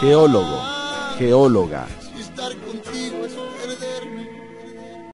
Geólogo, geóloga.